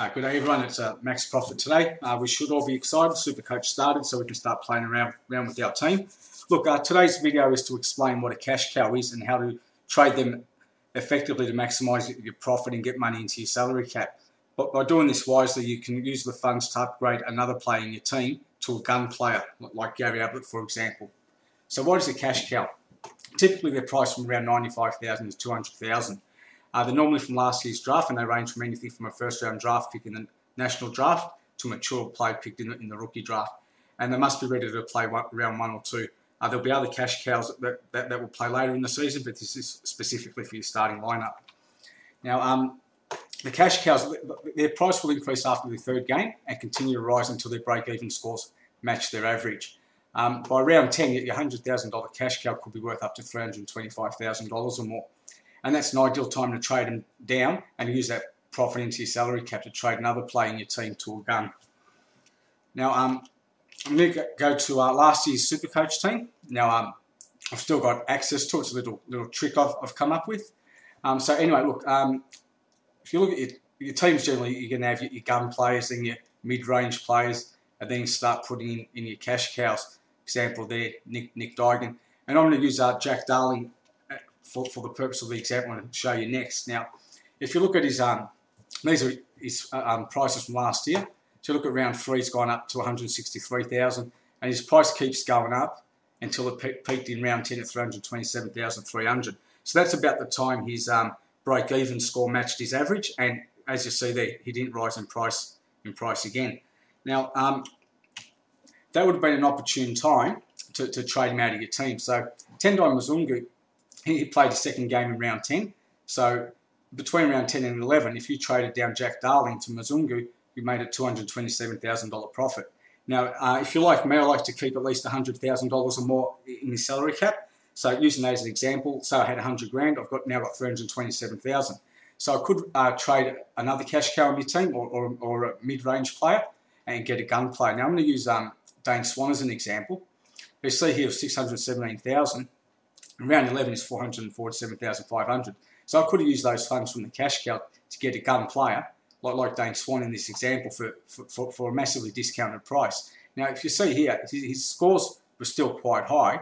Uh, good day, everyone. It's uh, Max Profit today. Uh, we should all be excited. Supercoach started, so we can start playing around, around with our team. Look, uh, today's video is to explain what a cash cow is and how to trade them effectively to maximise your profit and get money into your salary cap. But by doing this wisely, you can use the funds to upgrade another player in your team to a gun player, like Gary Ablett, for example. So what is a cash cow? Typically, they're priced from around 95,000 to 200,000. Uh, they're normally from last year's draft and they range from anything from a first round draft pick in the national draft to a mature player picked in the, in the rookie draft. And they must be ready to play one, round one or two. Uh, there'll be other cash cows that, that, that, will play later in the season, but this is specifically for your starting lineup. Now, um, the cash cows, their price will increase after the third game and continue to rise until their break-even scores match their average. Um, by round 10, your $100,000 cash cow could be worth up to $325,000 or more and that's an ideal time to trade them down and use that profit into your salary cap to trade another player in your team to a gun. Now, um, I'm going to go to uh, last year's Supercoach team. Now, um, I've still got access to it. It's a little little trick I've, I've come up with. Um, so anyway, look, um, if you look at your, your teams generally, you're going to have your, your gun players, then your mid-range players, and then start putting in, in your cash cows. Example there, Nick Nick Duigan. And I'm going to use uh, Jack Darling for, for the purpose of the example I'm going to show you next. Now, if you look at his, um, these are his uh, um, prices from last year. So you look at round three, it's gone up to 163,000 and his price keeps going up until it peaked in round 10 at 327,300. So that's about the time his um, break-even score matched his average, and as you see there, he didn't rise in price in price again. Now, um, that would have been an opportune time to, to trade him out of your team. So Tendai Mzungu he played his second game in round 10. So between round 10 and 11, if you traded down Jack Darling to Mzungu, you made a $227,000 profit. Now, uh, if you like me, I like to keep at least $100,000 or more in the salary cap. So using that as an example, so I had 100 grand, I've got now got 327,000. So I could uh, trade another cash cow on your team or, or, or a mid-range player and get a gun player. Now I'm going to use um, Dane Swan as an example. You see here 617,000 round 11 is 447,500. So I could have used those funds from the cash cow to get a gun player, like, like Dane Swan in this example, for, for, for a massively discounted price. Now, if you see here, his scores were still quite high,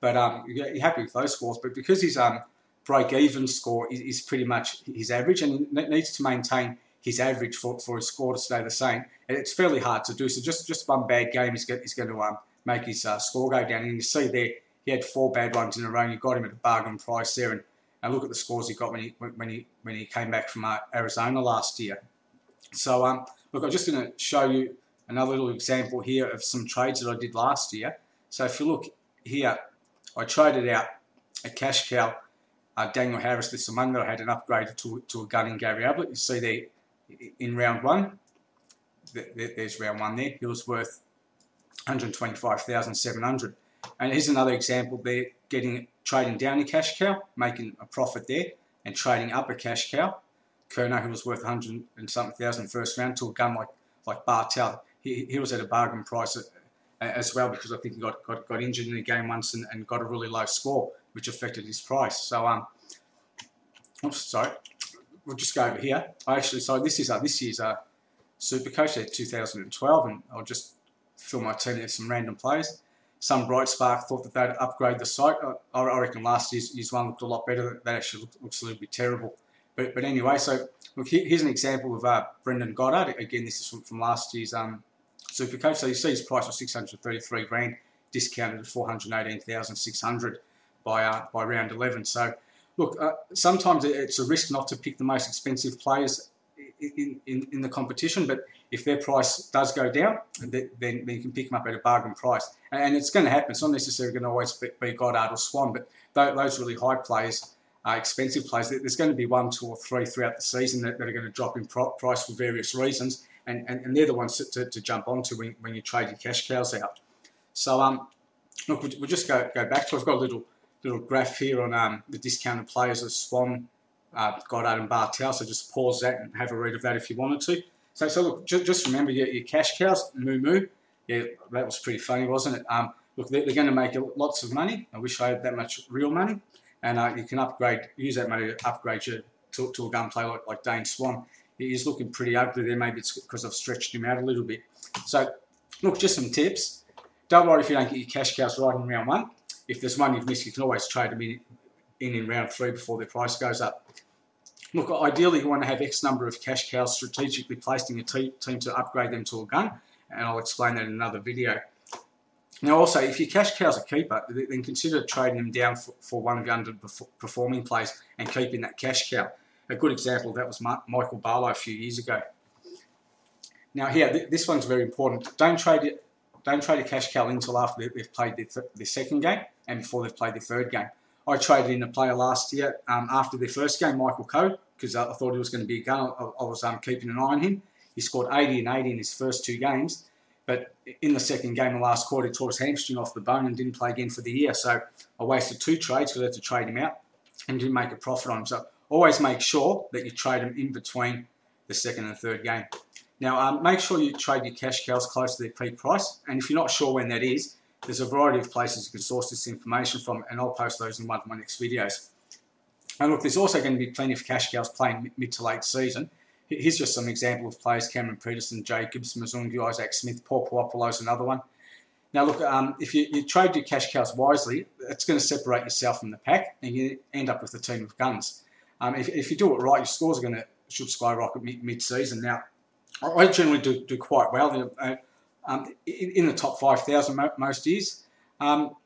but um, you're happy with those scores. But because his um, break-even score is, is, pretty much his average, and he needs to maintain his average for, for his score to stay the same, it's fairly hard to do. So just, just one bad game is, is going to um, make his uh, score go down. And you see there, he had four bad ones in a row and you got him at a bargain price there. And, and look at the scores he got when he when he when he came back from uh, Arizona last year. So um, look, I'm just going to show you another little example here of some trades that I did last year. So if you look here, I traded out a cash cow, uh, Daniel Harris this Monday. I had an upgrade to, to a gun in Gary Ablett. You see there in round one, there's round one there. He was worth 125,700. And here's another example there, getting trading down a cash cow, making a profit there, and trading up a cash cow. Kerno, who was worth 100 and something thousand first round, to a gun like like Bartel. He, he was at a bargain price as well because I think he got, got, got injured in the game once and, and got a really low score, which affected his price. So, um, oops, sorry, we'll just go over here. I actually, so this is uh, this year's uh, Super Coach, 2012, and I'll just fill my team with some random players some bright spark thought that they'd upgrade the site. I, I reckon last year's, year's, one looked a lot better. That actually look, looks a little bit terrible. But, but anyway, so look, here's an example of uh, Brendan Goddard. Again, this is from, from last year's um. So you see his price was 633 grand, discounted to 418,600 by uh, by round 11. So look, uh, sometimes it's a risk not to pick the most expensive players in, in, in the competition, but if their price does go down, then, then you can pick them up at a bargain price. And it's going to happen. It's not necessarily going to always be Goddard or Swan, but those really high players, uh, expensive players, there's going to be one, two, or three throughout the season that, that are going to drop in price for various reasons. And, and, and they're the ones to, to, to, jump onto when, when you trade your cash cows out. So, um, look, we'll, we'll just go, go back to I've got a little little graph here on um, the discounted players of Swan, uh, Goddard and Bartel. So just pause that and have a read of that if you wanted to. So, so look, just, just remember your, your, cash cows, moo moo. Yeah, that was pretty funny, wasn't it? Um, look, they're, they're, going to make lots of money. I wish I had that much real money. And uh, you can upgrade, use that money to upgrade you to, to a gunplay like, like Dane Swan He's looking pretty ugly there. Maybe it's because I've stretched him out a little bit. So, look, just some tips. Don't worry if you don't get your cash cows right in round one. If there's one you've missed, you can always trade them in, in in round three before their price goes up. Look, ideally you want to have X number of cash cows strategically placed in your team to upgrade them to a gun, and I'll explain that in another video. Now also, if your cash cow's a keeper, then consider trading them down for, for one of your underperforming plays and keeping that cash cow. A good example of that was Michael Barlow a few years ago. Now here, this one's very important. Don't trade it. Don't trade a cash cow until after they've played their, th their second game and before they've played their third game. I traded in a player last year um, after their first game, Michael Coe, because I, thought he was going to be a gun. I, I was um, keeping an eye on him. He scored 80 and 80 in his first two games, but in the second game, the last quarter, he tore his hamstring off the bone and didn't play again for the year. So I wasted two trades because I had to trade him out and didn't make a profit on him. So always make sure that you trade him in between the second and third game. Now, um, make sure you trade your cash cows close to their peak price. And if you're not sure when that is, there's a variety of places you can source this information from, and I'll post those in one of my next videos. And look, there's also going to be plenty of cash cows playing mid to late season. Here's just some example of players, Cameron Pedersen, Jacobs, Mzungu, Isaac Smith, Paul Puopolo's another one. Now look, um, if you, you, trade your cash cows wisely, it's going to separate yourself from the pack and you end up with a team of guns. Um, if, if, you do it right, your scores are going to should skyrocket mid-season. Now, I generally do, do quite well uh, um, in, in, the top 5,000 most years. Um,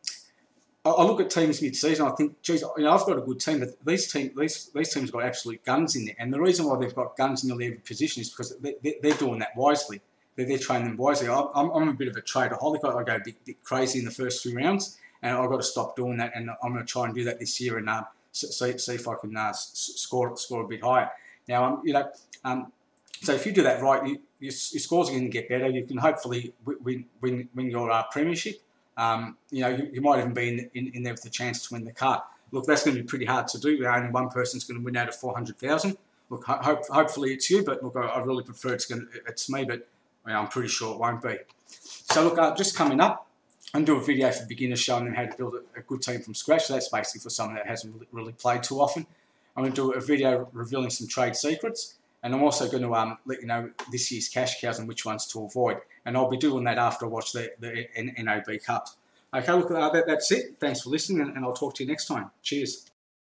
I look at teams mid-season. I think, geez, you know, I've got a good team, but these team, these these teams have got absolute guns in there. And the reason why they've got guns in every position is because they, are doing that wisely. They're, they're training them wisely. I'm, I'm a bit of a tradeaholic. I go a bit, bit, crazy in the first few rounds, and I've got to stop doing that. And I'm going to try and do that this year and uh, see, see if I can uh, score score a bit higher. Now, um, you know, um, so if you do that right, you, your, scores are going to get better. You can hopefully win win, win your uh, premiership. Um, you know, you, you, might even be in, in, in, there with a chance to win the car. Look, that's going to be pretty hard to do. Only one person's going to win out of 400,000. Look, ho hopefully it's you, but look, I, I really prefer it's, going to, it's me, but I'm pretty sure it won't be. So look, uh, just coming up, I'm do a video for beginners showing them how to build a, a good team from scratch. So that's basically for someone that hasn't really played too often. I'm going to do a video revealing some trade secrets. And I'm also going to um, let you know this year's cash cows and which ones to avoid. And I'll be doing that after I watch the, the NAB Cup. Okay, look, that, that's it. Thanks for listening, and I'll talk to you next time. Cheers.